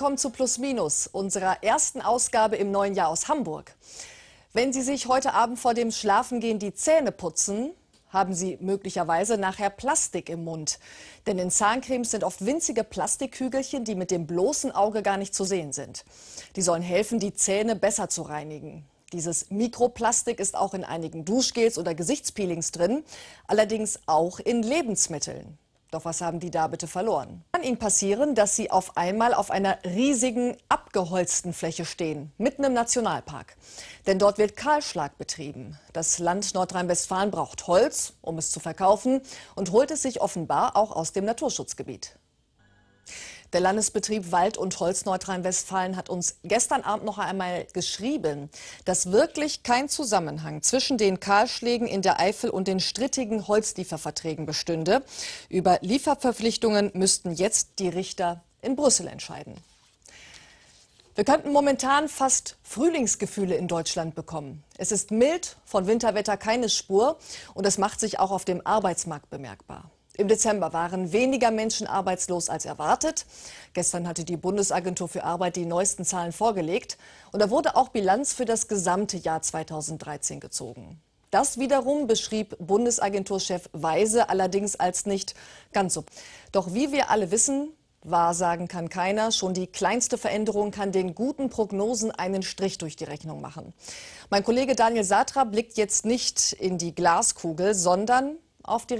willkommen zu Plus Minus, unserer ersten Ausgabe im neuen Jahr aus Hamburg. Wenn Sie sich heute Abend vor dem Schlafengehen die Zähne putzen, haben Sie möglicherweise nachher Plastik im Mund. Denn in Zahncremes sind oft winzige Plastikkügelchen, die mit dem bloßen Auge gar nicht zu sehen sind. Die sollen helfen, die Zähne besser zu reinigen. Dieses Mikroplastik ist auch in einigen Duschgels oder Gesichtspeelings drin, allerdings auch in Lebensmitteln. Doch was haben die da bitte verloren? Kann ihnen passieren, dass sie auf einmal auf einer riesigen, abgeholzten Fläche stehen, mitten im Nationalpark. Denn dort wird Kahlschlag betrieben. Das Land Nordrhein-Westfalen braucht Holz, um es zu verkaufen und holt es sich offenbar auch aus dem Naturschutzgebiet. Der Landesbetrieb Wald- und Holz Nordrhein-Westfalen hat uns gestern Abend noch einmal geschrieben, dass wirklich kein Zusammenhang zwischen den Kahlschlägen in der Eifel und den strittigen Holzlieferverträgen bestünde. Über Lieferverpflichtungen müssten jetzt die Richter in Brüssel entscheiden. Wir könnten momentan fast Frühlingsgefühle in Deutschland bekommen. Es ist mild, von Winterwetter keine Spur und es macht sich auch auf dem Arbeitsmarkt bemerkbar. Im Dezember waren weniger Menschen arbeitslos als erwartet. Gestern hatte die Bundesagentur für Arbeit die neuesten Zahlen vorgelegt. Und da wurde auch Bilanz für das gesamte Jahr 2013 gezogen. Das wiederum beschrieb Bundesagenturchef Weise allerdings als nicht ganz so. Doch wie wir alle wissen, Wahrsagen kann keiner. Schon die kleinste Veränderung kann den guten Prognosen einen Strich durch die Rechnung machen. Mein Kollege Daniel Satra blickt jetzt nicht in die Glaskugel, sondern auf die